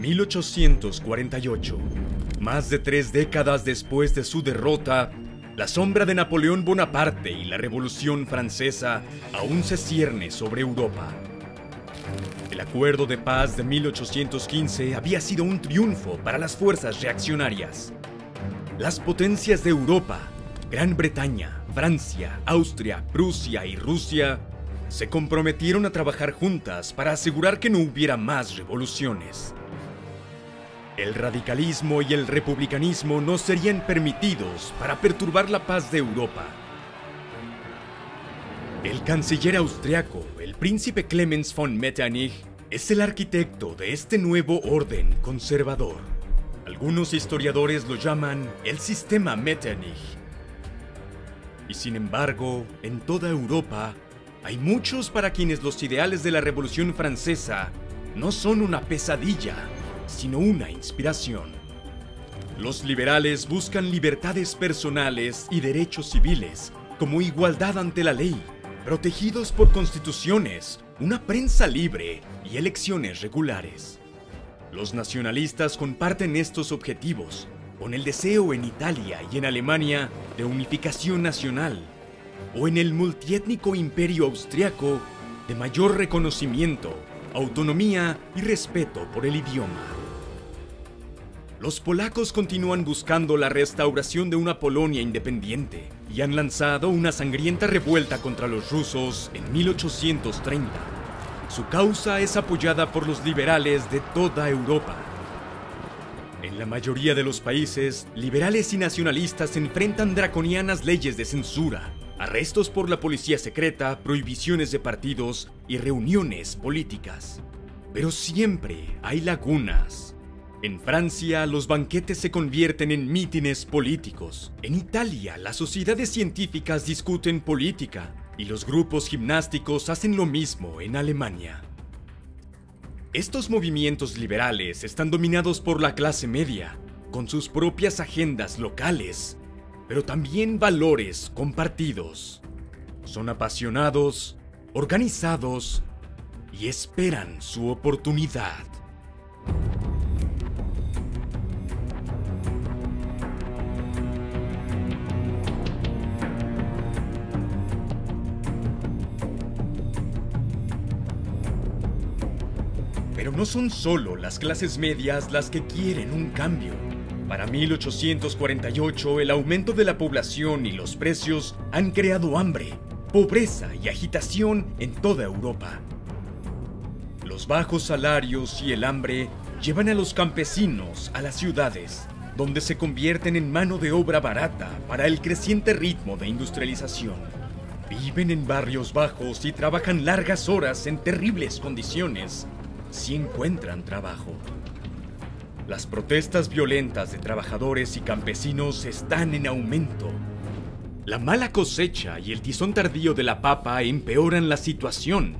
1848. Más de tres décadas después de su derrota, la sombra de Napoleón Bonaparte y la Revolución Francesa aún se cierne sobre Europa. El acuerdo de paz de 1815 había sido un triunfo para las fuerzas reaccionarias. Las potencias de Europa, Gran Bretaña, Francia, Austria, Prusia y Rusia, se comprometieron a trabajar juntas para asegurar que no hubiera más revoluciones. El radicalismo y el republicanismo no serían permitidos para perturbar la paz de Europa. El canciller austriaco, el príncipe Clemens von Metternich, es el arquitecto de este nuevo orden conservador. Algunos historiadores lo llaman el sistema Metternich. Y sin embargo, en toda Europa, hay muchos para quienes los ideales de la Revolución Francesa no son una pesadilla, sino una inspiración. Los liberales buscan libertades personales y derechos civiles, como igualdad ante la ley, protegidos por constituciones, una prensa libre y elecciones regulares. Los nacionalistas comparten estos objetivos, con el deseo en Italia y en Alemania de unificación nacional, o en el multiétnico imperio austriaco de mayor reconocimiento, autonomía y respeto por el idioma. Los polacos continúan buscando la restauración de una Polonia independiente y han lanzado una sangrienta revuelta contra los rusos en 1830. Su causa es apoyada por los liberales de toda Europa. En la mayoría de los países, liberales y nacionalistas enfrentan draconianas leyes de censura, arrestos por la policía secreta, prohibiciones de partidos y reuniones políticas. Pero siempre hay lagunas. En Francia, los banquetes se convierten en mítines políticos. En Italia, las sociedades científicas discuten política. Y los grupos gimnásticos hacen lo mismo en Alemania. Estos movimientos liberales están dominados por la clase media, con sus propias agendas locales, pero también valores compartidos. Son apasionados, organizados y esperan su oportunidad. Pero no son solo las clases medias las que quieren un cambio. Para 1848 el aumento de la población y los precios han creado hambre, pobreza y agitación en toda Europa. Los bajos salarios y el hambre llevan a los campesinos a las ciudades, donde se convierten en mano de obra barata para el creciente ritmo de industrialización. Viven en barrios bajos y trabajan largas horas en terribles condiciones si encuentran trabajo. Las protestas violentas de trabajadores y campesinos están en aumento. La mala cosecha y el tizón tardío de la papa empeoran la situación,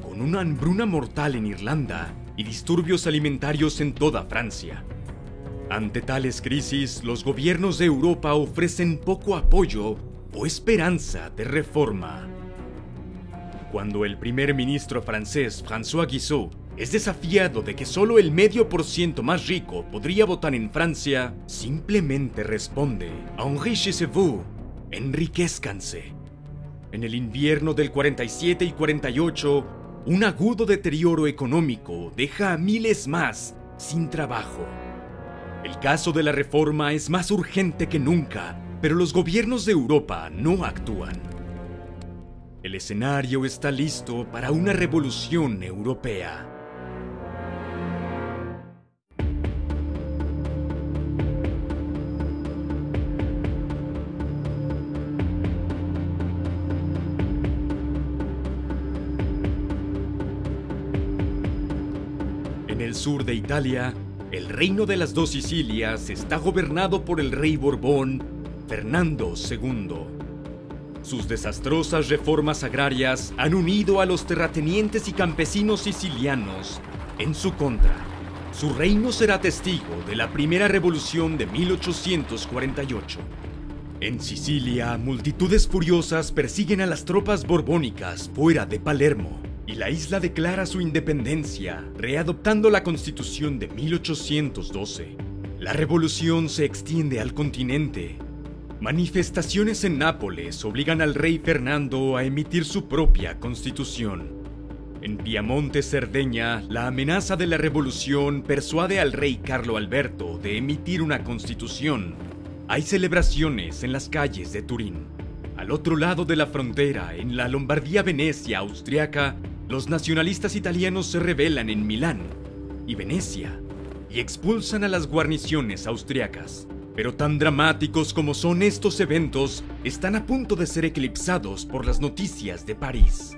con una hambruna mortal en Irlanda y disturbios alimentarios en toda Francia. Ante tales crisis, los gobiernos de Europa ofrecen poco apoyo o esperanza de reforma. Cuando el primer ministro francés François Guizot es desafiado de que solo el medio por ciento más rico podría votar en Francia, simplemente responde, enrichissez-vous, enriquezcanse. En el invierno del 47 y 48, un agudo deterioro económico deja a miles más sin trabajo. El caso de la reforma es más urgente que nunca, pero los gobiernos de Europa no actúan. El escenario está listo para una revolución europea. Sur de Italia, el reino de las dos Sicilias está gobernado por el rey Borbón, Fernando II. Sus desastrosas reformas agrarias han unido a los terratenientes y campesinos sicilianos en su contra. Su reino será testigo de la primera revolución de 1848. En Sicilia, multitudes furiosas persiguen a las tropas borbónicas fuera de Palermo. Y la isla declara su independencia, readoptando la Constitución de 1812. La revolución se extiende al continente. Manifestaciones en Nápoles obligan al rey Fernando a emitir su propia constitución. En Piamonte, Cerdeña, la amenaza de la revolución persuade al rey Carlo Alberto de emitir una constitución. Hay celebraciones en las calles de Turín. Al otro lado de la frontera, en la Lombardía Venecia austriaca, los nacionalistas italianos se rebelan en Milán y Venecia y expulsan a las guarniciones austriacas. Pero tan dramáticos como son estos eventos, están a punto de ser eclipsados por las noticias de París.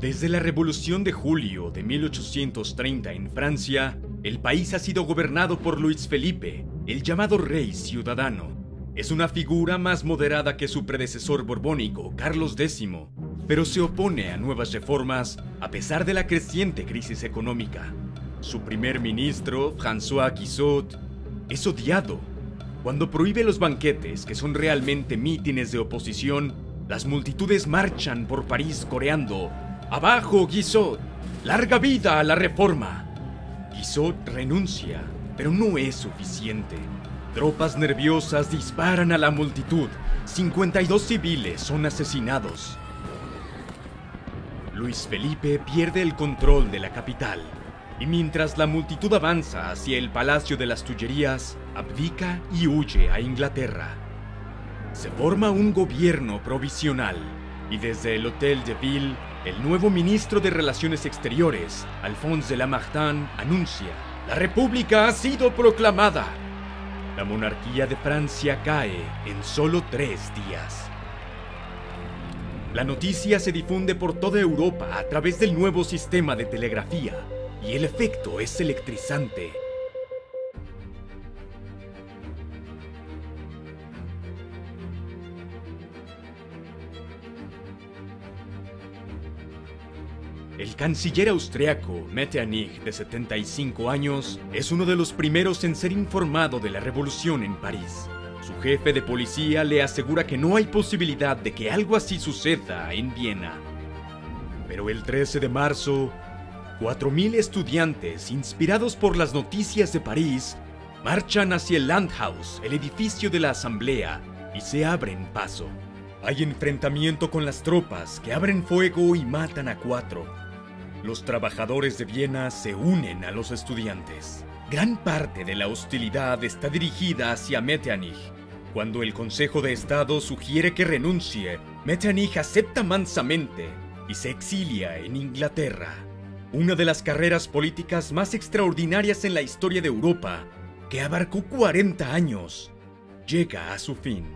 Desde la Revolución de Julio de 1830 en Francia, el país ha sido gobernado por Luis Felipe, el llamado Rey Ciudadano. Es una figura más moderada que su predecesor borbónico, Carlos X, pero se opone a nuevas reformas a pesar de la creciente crisis económica. Su primer ministro, François Guizot, es odiado. Cuando prohíbe los banquetes, que son realmente mítines de oposición, las multitudes marchan por París coreando Abajo, Guizot. Larga vida a la reforma. Guizot renuncia, pero no es suficiente. Tropas nerviosas disparan a la multitud. 52 civiles son asesinados. Luis Felipe pierde el control de la capital y mientras la multitud avanza hacia el Palacio de las Tullerías, abdica y huye a Inglaterra. Se forma un gobierno provisional y desde el Hotel de Ville el nuevo ministro de Relaciones Exteriores, Alphonse de Lamartine, anuncia, la República ha sido proclamada. La monarquía de Francia cae en solo tres días. La noticia se difunde por toda Europa a través del nuevo sistema de telegrafía y el efecto es electrizante. El canciller austriaco Metternich, de 75 años, es uno de los primeros en ser informado de la revolución en París. Su jefe de policía le asegura que no hay posibilidad de que algo así suceda en Viena. Pero el 13 de marzo, 4.000 estudiantes, inspirados por las noticias de París, marchan hacia el Landhaus, el edificio de la Asamblea, y se abren paso. Hay enfrentamiento con las tropas que abren fuego y matan a cuatro. Los trabajadores de Viena se unen a los estudiantes. Gran parte de la hostilidad está dirigida hacia Metternich. Cuando el Consejo de Estado sugiere que renuncie, Metternich acepta mansamente y se exilia en Inglaterra. Una de las carreras políticas más extraordinarias en la historia de Europa, que abarcó 40 años, llega a su fin.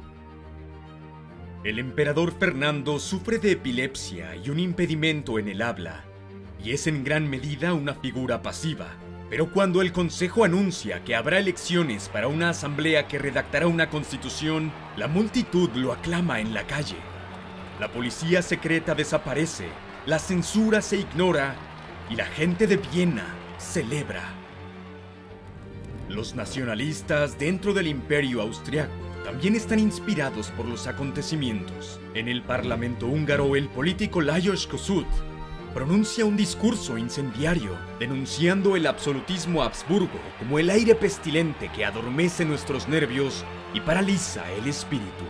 El emperador Fernando sufre de epilepsia y un impedimento en el habla y es en gran medida una figura pasiva. Pero cuando el Consejo anuncia que habrá elecciones para una asamblea que redactará una constitución, la multitud lo aclama en la calle. La policía secreta desaparece, la censura se ignora y la gente de Viena celebra. Los nacionalistas dentro del imperio austriaco también están inspirados por los acontecimientos. En el Parlamento húngaro, el político Lajos Kossuth pronuncia un discurso incendiario, denunciando el absolutismo Habsburgo como el aire pestilente que adormece nuestros nervios y paraliza el espíritu.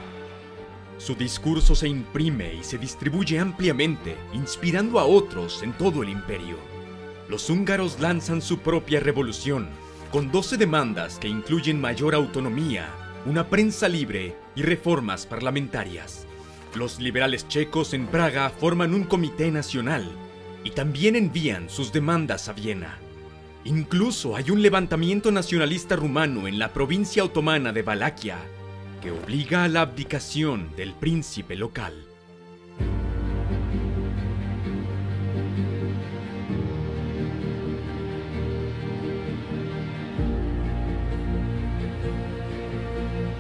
Su discurso se imprime y se distribuye ampliamente, inspirando a otros en todo el imperio. Los húngaros lanzan su propia revolución, con 12 demandas que incluyen mayor autonomía, una prensa libre y reformas parlamentarias. Los liberales checos en Praga forman un comité nacional y también envían sus demandas a Viena. Incluso hay un levantamiento nacionalista rumano en la provincia otomana de Valaquia que obliga a la abdicación del príncipe local.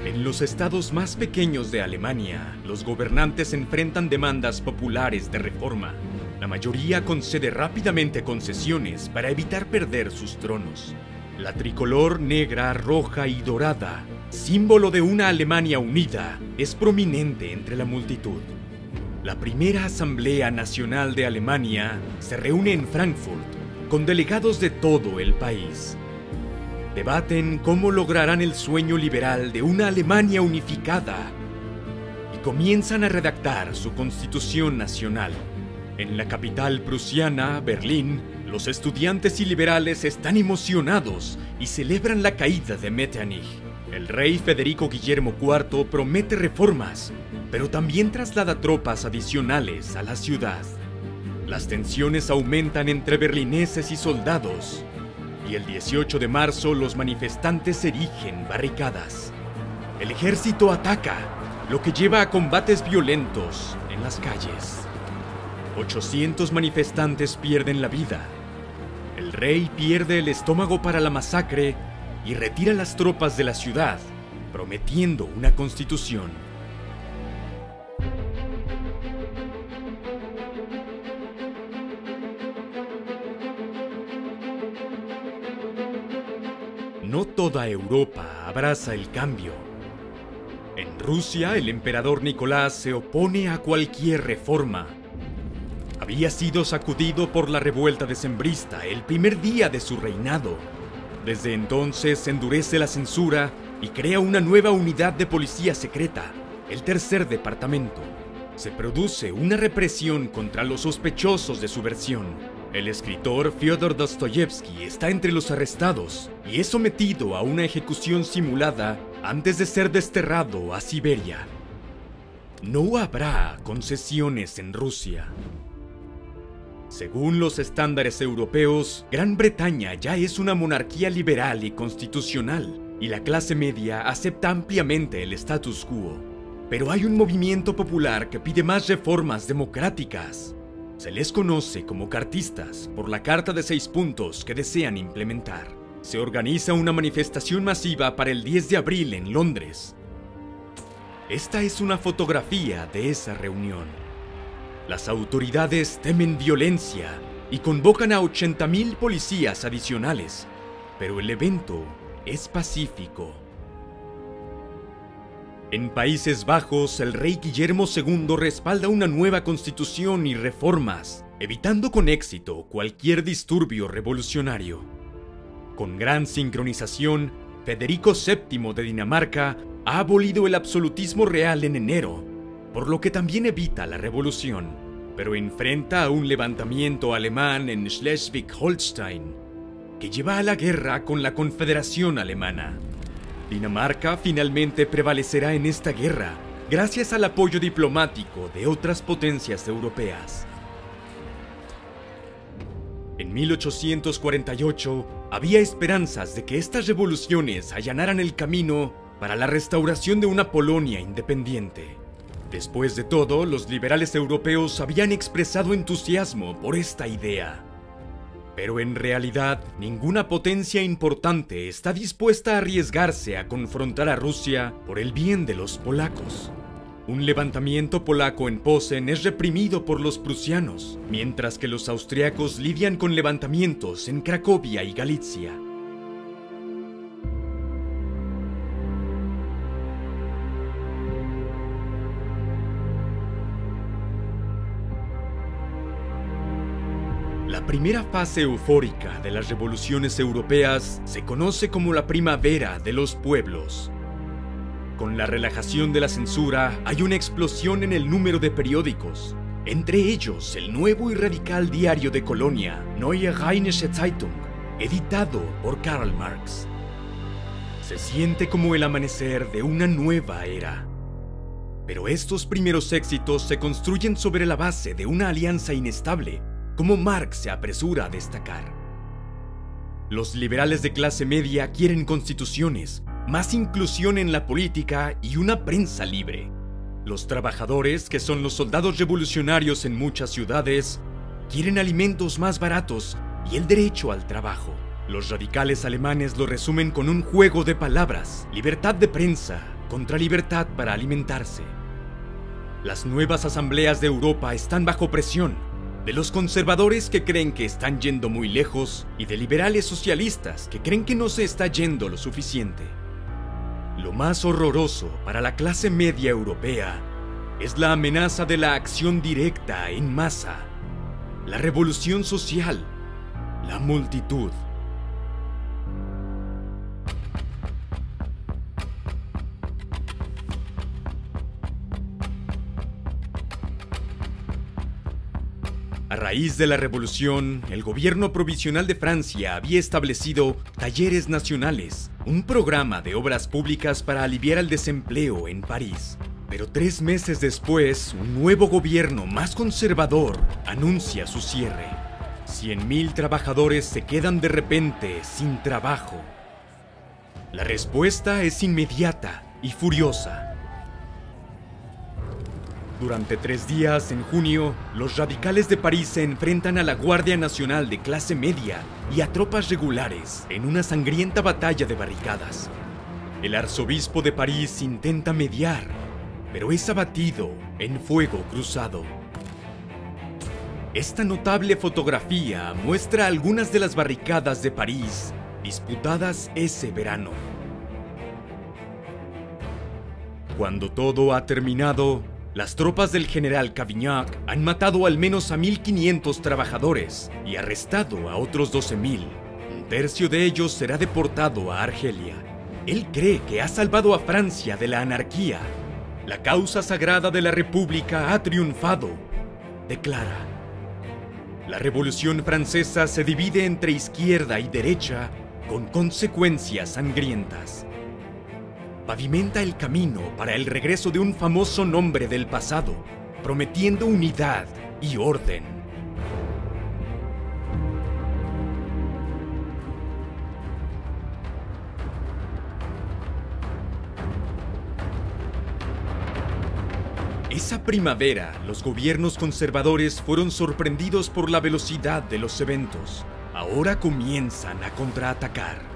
En los estados más pequeños de Alemania, los gobernantes enfrentan demandas populares de reforma La mayoría concede rápidamente concesiones para evitar perder sus tronos. La tricolor negra, roja y dorada, símbolo de una Alemania unida, es prominente entre la multitud. La primera Asamblea Nacional de Alemania se reúne en Frankfurt con delegados de todo el país. Debaten cómo lograrán el sueño liberal de una Alemania unificada y comienzan a redactar su constitución nacional. En la capital prusiana, Berlín, los estudiantes y liberales están emocionados y celebran la caída de Metternich. El rey Federico Guillermo IV promete reformas, pero también traslada tropas adicionales a la ciudad. Las tensiones aumentan entre berlineses y soldados, y el 18 de marzo los manifestantes erigen barricadas. El ejército ataca, lo que lleva a combates violentos en las calles. 800 manifestantes pierden la vida. El rey pierde el estómago para la masacre y retira las tropas de la ciudad, prometiendo una constitución. No toda Europa abraza el cambio. En Rusia, el emperador Nicolás se opone a cualquier reforma. Había sido sacudido por la revuelta decembrista el primer día de su reinado desde entonces endurece la censura y crea una nueva unidad de policía secreta, el tercer departamento. Se produce una represión contra los sospechosos de su versión. El escritor Fyodor Dostoyevsky está entre los arrestados y es sometido a una ejecución simulada antes de ser desterrado a Siberia. No habrá concesiones en Rusia. Según los estándares europeos, Gran Bretaña ya es una monarquía liberal y constitucional, y la clase media acepta ampliamente el status quo. Pero hay un movimiento popular que pide más reformas democráticas. Se les conoce como cartistas por la carta de seis puntos que desean implementar. Se organiza una manifestación masiva para el 10 de abril en Londres. Esta es una fotografía de esa reunión. Las autoridades temen violencia y convocan a 80.000 policías adicionales, pero el evento es pacífico. En Países Bajos, el rey Guillermo II respalda una nueva constitución y reformas, evitando con éxito cualquier disturbio revolucionario. Con gran sincronización, Federico VII de Dinamarca ha abolido el absolutismo real en enero por lo que también evita la revolución, pero enfrenta a un levantamiento alemán en Schleswig-Holstein, que lleva a la guerra con la Confederación Alemana. Dinamarca finalmente prevalecerá en esta guerra gracias al apoyo diplomático de otras potencias europeas. En 1848 había esperanzas de que estas revoluciones allanaran el camino para la restauración de una Polonia independiente. Después de todo, los liberales europeos habían expresado entusiasmo por esta idea. Pero en realidad, ninguna potencia importante está dispuesta a arriesgarse a confrontar a Rusia por el bien de los polacos. Un levantamiento polaco en Posen es reprimido por los prusianos, mientras que los austriacos lidian con levantamientos en Cracovia y Galicia. La primera fase eufórica de las revoluciones europeas se conoce como la primavera de los pueblos. Con la relajación de la censura hay una explosión en el número de periódicos, entre ellos el nuevo y radical diario de Colonia, Neue Rheinische Zeitung, editado por Karl Marx. Se siente como el amanecer de una nueva era. Pero estos primeros éxitos se construyen sobre la base de una alianza inestable como Marx se apresura a destacar. Los liberales de clase media quieren constituciones, más inclusión en la política y una prensa libre. Los trabajadores, que son los soldados revolucionarios en muchas ciudades, quieren alimentos más baratos y el derecho al trabajo. Los radicales alemanes lo resumen con un juego de palabras, libertad de prensa contra libertad para alimentarse. Las nuevas asambleas de Europa están bajo presión de los conservadores que creen que están yendo muy lejos y de liberales socialistas que creen que no se está yendo lo suficiente. Lo más horroroso para la clase media europea es la amenaza de la acción directa en masa, la revolución social, la multitud. Raíz de la revolución, el gobierno provisional de Francia había establecido talleres nacionales, un programa de obras públicas para aliviar el desempleo en París. Pero tres meses después, un nuevo gobierno más conservador anuncia su cierre. 100.000 trabajadores se quedan de repente sin trabajo. La respuesta es inmediata y furiosa. Durante tres días en junio, los radicales de París se enfrentan a la Guardia Nacional de clase media y a tropas regulares en una sangrienta batalla de barricadas. El arzobispo de París intenta mediar, pero es abatido en fuego cruzado. Esta notable fotografía muestra algunas de las barricadas de París disputadas ese verano. Cuando todo ha terminado, las tropas del general Cavignac han matado al menos a 1.500 trabajadores y arrestado a otros 12.000. Un tercio de ellos será deportado a Argelia. Él cree que ha salvado a Francia de la anarquía. La causa sagrada de la República ha triunfado, declara. La Revolución Francesa se divide entre izquierda y derecha con consecuencias sangrientas pavimenta el camino para el regreso de un famoso nombre del pasado, prometiendo unidad y orden. Esa primavera, los gobiernos conservadores fueron sorprendidos por la velocidad de los eventos. Ahora comienzan a contraatacar.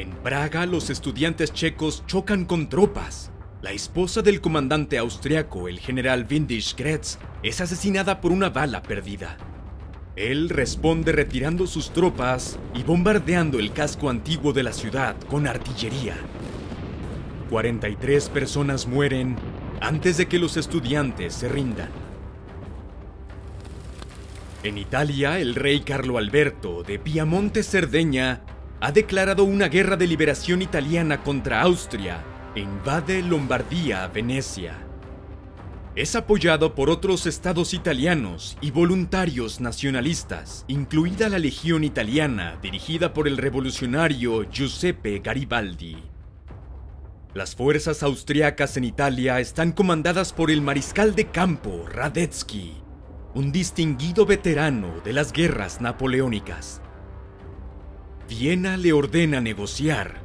En Praga, los estudiantes checos chocan con tropas. La esposa del comandante austriaco, el general Windisch Kretz, es asesinada por una bala perdida. Él responde retirando sus tropas y bombardeando el casco antiguo de la ciudad con artillería. 43 personas mueren antes de que los estudiantes se rindan. En Italia, el rey Carlo Alberto de Piamonte Cerdeña ha declarado una guerra de liberación italiana contra Austria e invade Lombardía, Venecia. Es apoyado por otros estados italianos y voluntarios nacionalistas, incluida la Legión Italiana dirigida por el revolucionario Giuseppe Garibaldi. Las fuerzas austriacas en Italia están comandadas por el mariscal de campo Radetzky, un distinguido veterano de las guerras napoleónicas. Viena le ordena negociar.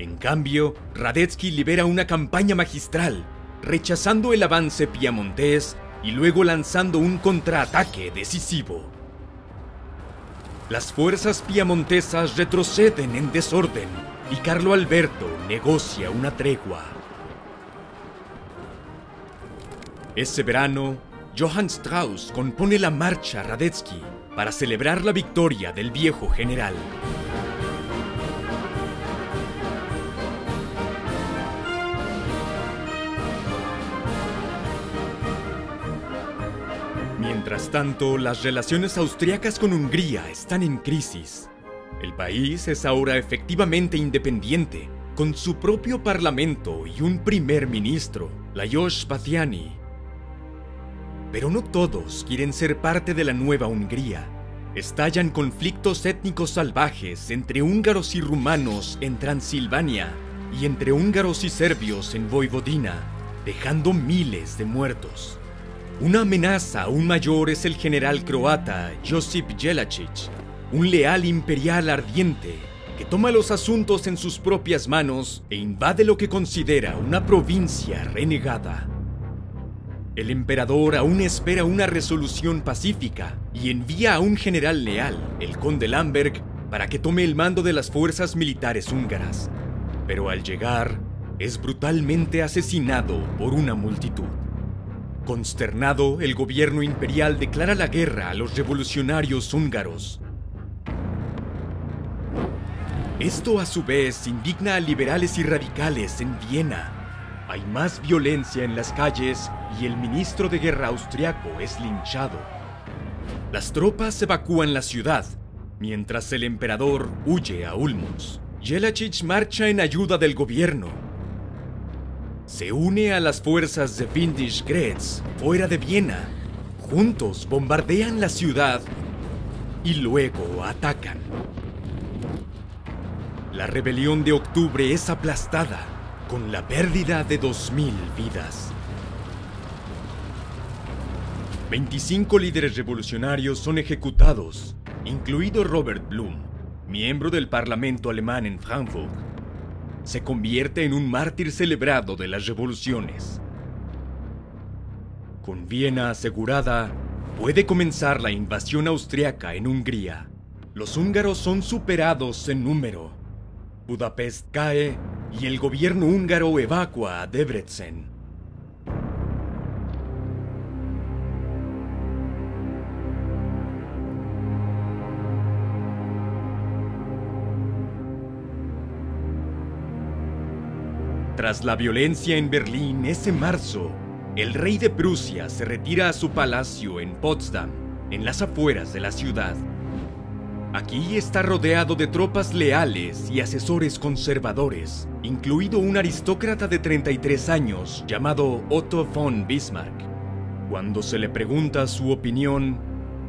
En cambio, Radetzky libera una campaña magistral, rechazando el avance piamontés y luego lanzando un contraataque decisivo. Las fuerzas piamontesas retroceden en desorden y Carlo Alberto negocia una tregua. Ese verano, Johann Strauss compone la marcha Radetzky para celebrar la victoria del viejo general. Mientras tanto, las relaciones austriacas con Hungría están en crisis. El país es ahora efectivamente independiente, con su propio parlamento y un primer ministro, Lajos Paciani. Pero no todos quieren ser parte de la nueva Hungría. Estallan conflictos étnicos salvajes entre húngaros y rumanos en Transilvania y entre húngaros y serbios en Voivodina, dejando miles de muertos. Una amenaza aún mayor es el general croata Josip Jelačić, un leal imperial ardiente que toma los asuntos en sus propias manos e invade lo que considera una provincia renegada. El emperador aún espera una resolución pacífica y envía a un general leal, el conde Lamberg, para que tome el mando de las fuerzas militares húngaras. Pero al llegar, es brutalmente asesinado por una multitud. Consternado, el gobierno imperial declara la guerra a los revolucionarios húngaros. Esto a su vez indigna a liberales y radicales en Viena. Hay más violencia en las calles y el ministro de guerra austriaco es linchado. Las tropas evacúan la ciudad, mientras el emperador huye a Ulmus. Jelachich marcha en ayuda del gobierno. Se une a las fuerzas de Windisch Gretz fuera de Viena. Juntos bombardean la ciudad y luego atacan. La rebelión de octubre es aplastada con la pérdida de 2.000 vidas. 25 líderes revolucionarios son ejecutados, incluido Robert Blum, miembro del Parlamento alemán en Frankfurt. Se convierte en un mártir celebrado de las revoluciones. Con Viena asegurada, puede comenzar la invasión austriaca en Hungría. Los húngaros son superados en número Budapest cae y el gobierno húngaro evacua a Debrecen. Tras la violencia en Berlín ese marzo, el rey de Prusia se retira a su palacio en Potsdam, en las afueras de la ciudad. Aquí está rodeado de tropas leales y asesores conservadores, incluido un aristócrata de 33 años llamado Otto von Bismarck. Cuando se le pregunta su opinión,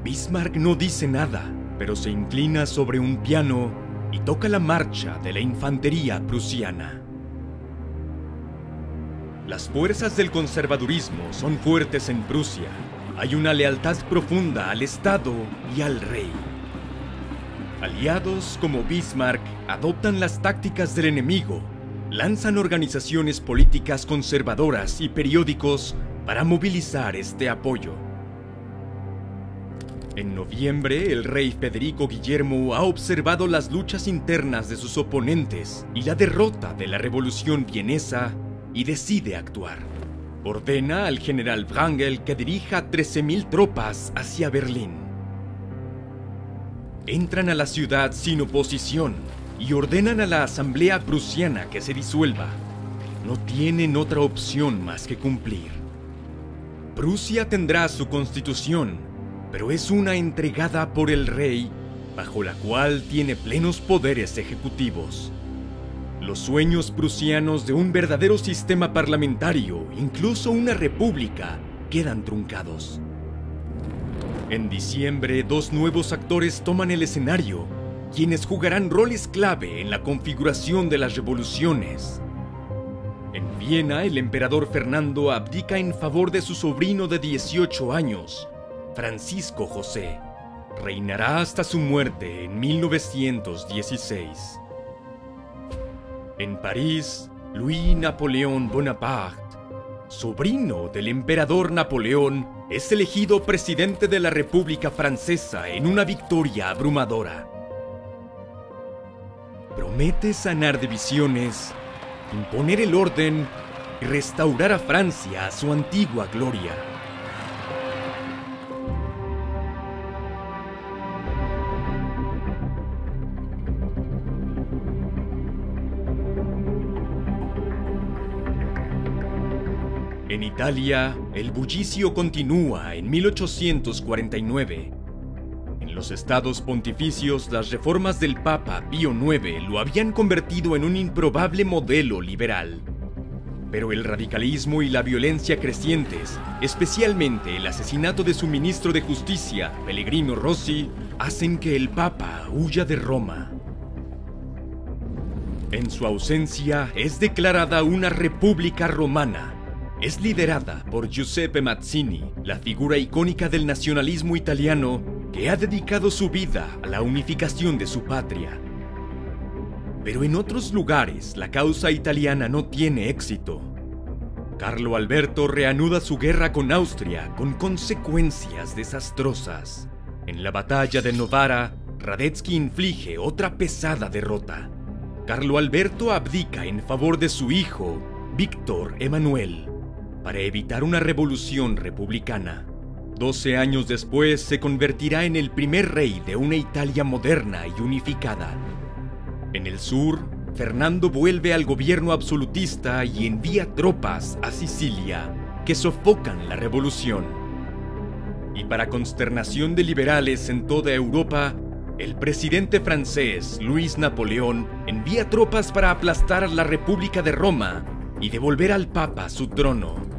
Bismarck no dice nada, pero se inclina sobre un piano y toca la marcha de la infantería prusiana. Las fuerzas del conservadurismo son fuertes en Prusia. Hay una lealtad profunda al Estado y al rey. Aliados como Bismarck adoptan las tácticas del enemigo, lanzan organizaciones políticas conservadoras y periódicos para movilizar este apoyo. En noviembre, el rey Federico Guillermo ha observado las luchas internas de sus oponentes y la derrota de la revolución vienesa y decide actuar. Ordena al general Wrangel que dirija 13.000 tropas hacia Berlín entran a la ciudad sin oposición y ordenan a la Asamblea Prusiana que se disuelva. No tienen otra opción más que cumplir. Prusia tendrá su constitución, pero es una entregada por el rey, bajo la cual tiene plenos poderes ejecutivos. Los sueños prusianos de un verdadero sistema parlamentario, incluso una república, quedan truncados. En diciembre, dos nuevos actores toman el escenario, quienes jugarán roles clave en la configuración de las revoluciones. En Viena, el emperador Fernando abdica en favor de su sobrino de 18 años, Francisco José. Reinará hasta su muerte en 1916. En París, Louis Napoleón Bonaparte sobrino del emperador Napoleón, es elegido presidente de la República Francesa en una victoria abrumadora. Promete sanar divisiones, imponer el orden y restaurar a Francia a su antigua gloria. En Italia, el bullicio continúa en 1849. En los estados pontificios, las reformas del Papa Pío IX lo habían convertido en un improbable modelo liberal. Pero el radicalismo y la violencia crecientes, especialmente el asesinato de su ministro de Justicia, Pellegrino Rossi, hacen que el Papa huya de Roma. En su ausencia es declarada una república romana es liderada por Giuseppe Mazzini, la figura icónica del nacionalismo italiano que ha dedicado su vida a la unificación de su patria. Pero en otros lugares la causa italiana no tiene éxito. Carlo Alberto reanuda su guerra con Austria con consecuencias desastrosas. En la batalla de Novara, Radetzky inflige otra pesada derrota. Carlo Alberto abdica en favor de su hijo, Víctor Emanuel. Para evitar una revolución republicana. Doce años después se convertirá en el primer rey de una Italia moderna y unificada. En el sur, Fernando vuelve al gobierno absolutista y envía tropas a Sicilia que sofocan la revolución. Y para consternación de liberales en toda Europa, el presidente francés Luis Napoleón envía tropas para aplastar la República de Roma y devolver al Papa su trono.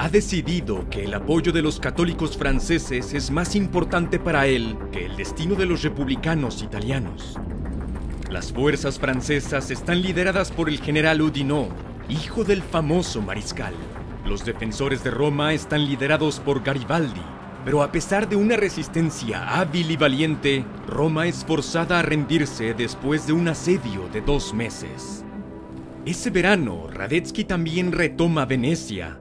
Ha decidido que el apoyo de los católicos franceses es más importante para él que el destino de los republicanos italianos. Las fuerzas francesas están lideradas por el general Oudinot, hijo del famoso mariscal. Los defensores de Roma están liderados por Garibaldi, pero a pesar de una resistencia hábil y valiente, Roma es forzada a rendirse después de un asedio de dos meses. Ese verano, Radetzky también retoma Venecia,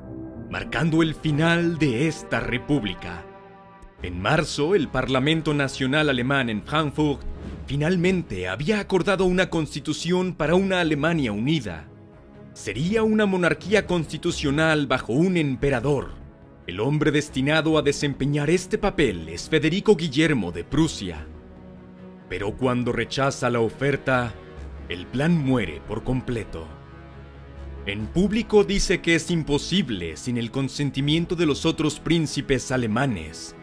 marcando el final de esta república. En marzo, el Parlamento Nacional Alemán en Frankfurt finalmente había acordado una constitución para una Alemania unida. Sería una monarquía constitucional bajo un emperador. El hombre destinado a desempeñar este papel es Federico Guillermo de Prusia. Pero cuando rechaza la oferta, el plan muere por completo. En público dice que es imposible sin el consentimiento de los otros príncipes alemanes.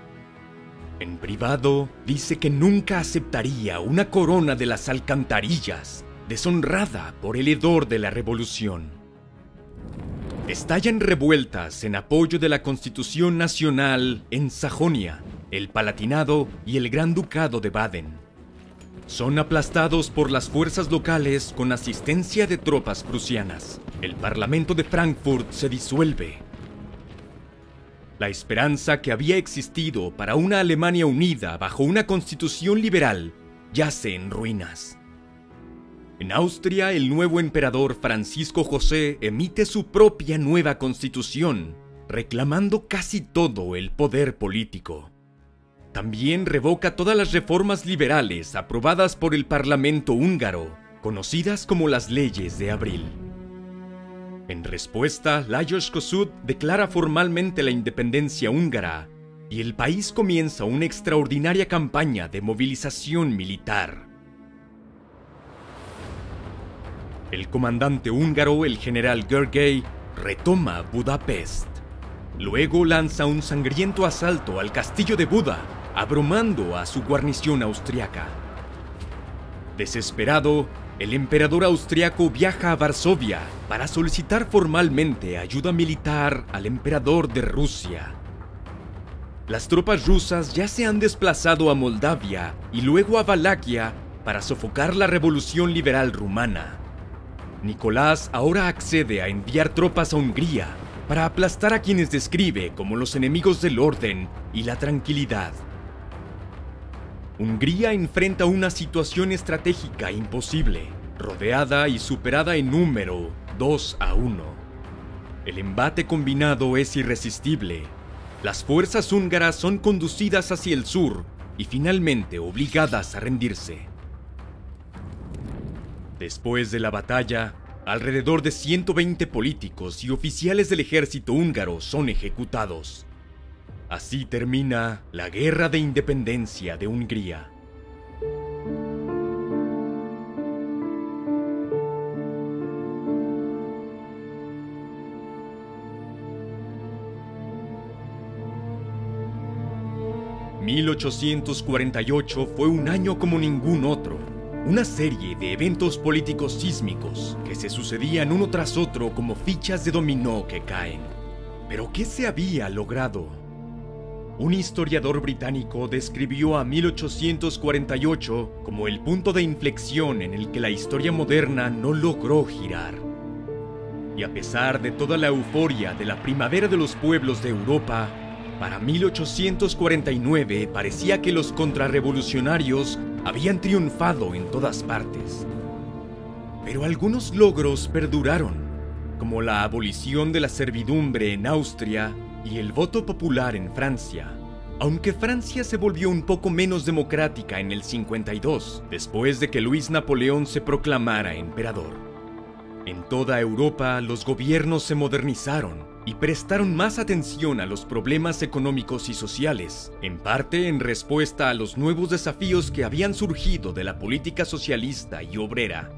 En privado dice que nunca aceptaría una corona de las alcantarillas, deshonrada por el hedor de la revolución. Estallan revueltas en apoyo de la Constitución Nacional en Sajonia, el Palatinado y el Gran Ducado de Baden. Son aplastados por las fuerzas locales con asistencia de tropas prusianas. El Parlamento de Frankfurt se disuelve. La esperanza que había existido para una Alemania unida bajo una constitución liberal yace en ruinas. En Austria, el nuevo emperador Francisco José emite su propia nueva constitución, reclamando casi todo el poder político. También revoca todas las reformas liberales aprobadas por el Parlamento húngaro, conocidas como las leyes de abril. En respuesta, Lajos Kossuth declara formalmente la independencia húngara y el país comienza una extraordinaria campaña de movilización militar. El comandante húngaro, el general Gergely, retoma Budapest. Luego lanza un sangriento asalto al castillo de Buda, abrumando a su guarnición austriaca. Desesperado, el emperador austriaco viaja a Varsovia para solicitar formalmente ayuda militar al emperador de Rusia. Las tropas rusas ya se han desplazado a Moldavia y luego a Valaquia para sofocar la revolución liberal rumana. Nicolás ahora accede a enviar tropas a Hungría para aplastar a quienes describe como los enemigos del orden y la tranquilidad. Hungría enfrenta una situación estratégica imposible, rodeada y superada en número 2 a 1. El embate combinado es irresistible. Las fuerzas húngaras son conducidas hacia el sur y finalmente obligadas a rendirse. Después de la batalla, alrededor de 120 políticos y oficiales del ejército húngaro son ejecutados. Así termina la Guerra de Independencia de Hungría. ...1848 fue un año como ningún otro una serie de eventos políticos sísmicos que se sucedían uno tras otro como fichas de dominó que caen. Pero ¿qué se había logrado? Un historiador británico describió a 1848 como el punto de inflexión en el que la historia moderna no logró girar. Y a pesar de toda la euforia de la primavera de los pueblos de Europa, para 1849 parecía que los contrarrevolucionarios habían triunfado en todas partes. Pero algunos logros perduraron, como la abolición de la servidumbre en Austria y el voto popular en Francia. Aunque Francia se volvió un poco menos democrática en el 52, después de que Luis Napoleón se proclamara emperador. En toda Europa los gobiernos se modernizaron y prestaron más atención a los problemas económicos y sociales, en parte en respuesta a los nuevos desafíos que habían surgido de la política socialista y obrera.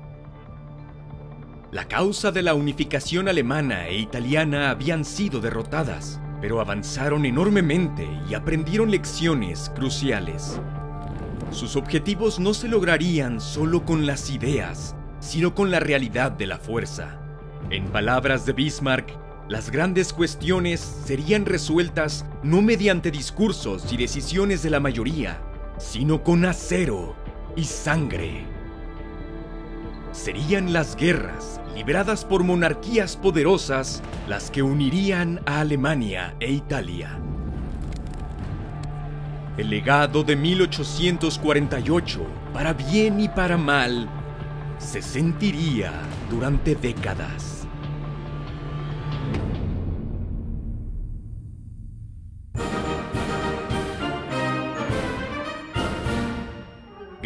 La causa de la unificación alemana e italiana habían sido derrotadas, pero avanzaron enormemente y aprendieron lecciones cruciales. Sus objetivos no se lograrían solo con las ideas, sino con la realidad de la fuerza. En palabras de Bismarck, las grandes cuestiones serían resueltas no mediante discursos y decisiones de la mayoría, sino con acero y sangre. Serían las guerras, libradas por monarquías poderosas, las que unirían a Alemania e Italia. El legado de 1848, para bien y para mal, se sentiría durante décadas.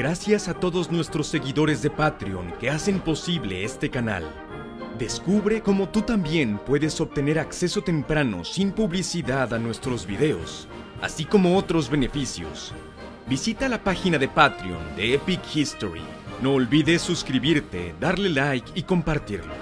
Gracias a todos nuestros seguidores de Patreon que hacen posible este canal. Descubre cómo tú también puedes obtener acceso temprano sin publicidad a nuestros videos, así como otros beneficios. Visita la página de Patreon de Epic History. No olvides suscribirte, darle like y compartirlo.